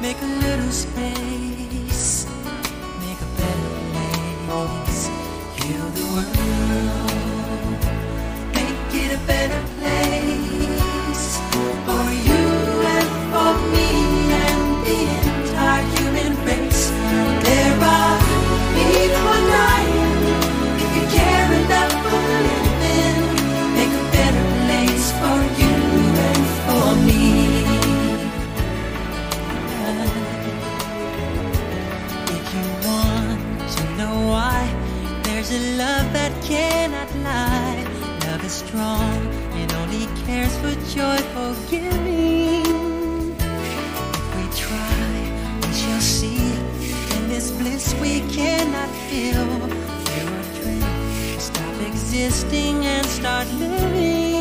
Make a little space, make a better place. Heal the world, there's a love that cannot lie. Love is strong and only cares for joyful giving. If we try, we shall see. In this bliss we cannot feel. A dream, stop existing and start living.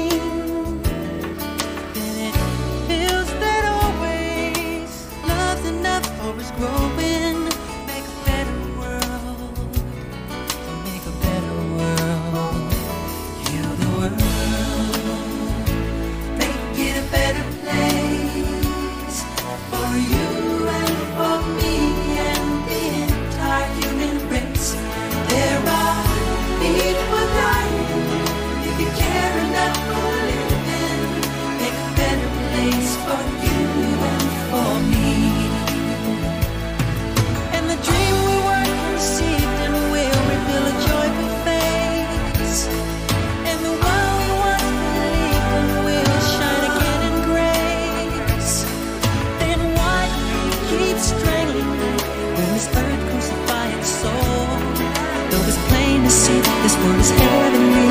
those having me.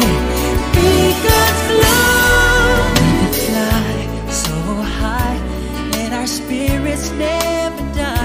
Because love We fly so high our spirits never die.